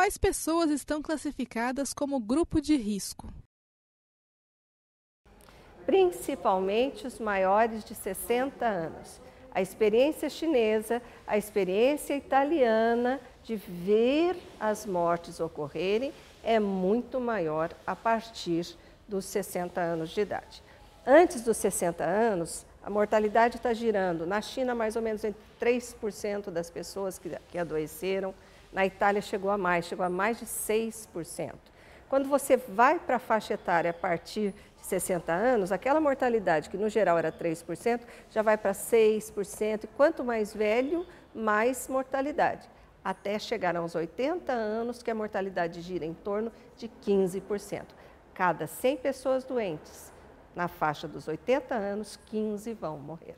Quais pessoas estão classificadas como grupo de risco? Principalmente os maiores de 60 anos. A experiência chinesa, a experiência italiana de ver as mortes ocorrerem é muito maior a partir dos 60 anos de idade. Antes dos 60 anos, a mortalidade está girando. Na China, mais ou menos entre 3% das pessoas que, que adoeceram. Na Itália, chegou a mais, chegou a mais de 6%. Quando você vai para a faixa etária a partir de 60 anos, aquela mortalidade, que no geral era 3%, já vai para 6%. E quanto mais velho, mais mortalidade. Até chegar aos 80 anos, que a mortalidade gira em torno de 15%. Cada 100 pessoas doentes, na faixa dos 80 anos, 15 vão morrer.